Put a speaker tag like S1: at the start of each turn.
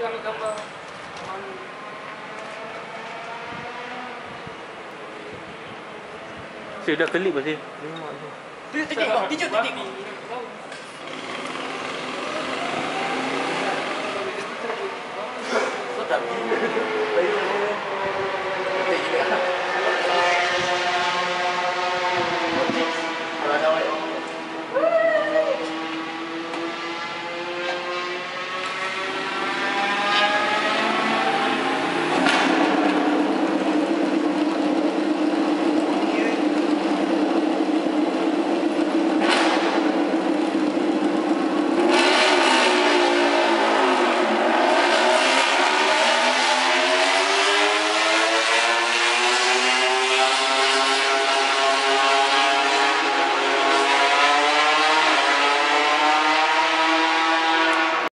S1: itu ambil gambar.
S2: Saya dah kelip lah
S3: saya Tujuk titik bang, tujuk titik Sedap
S1: Sedap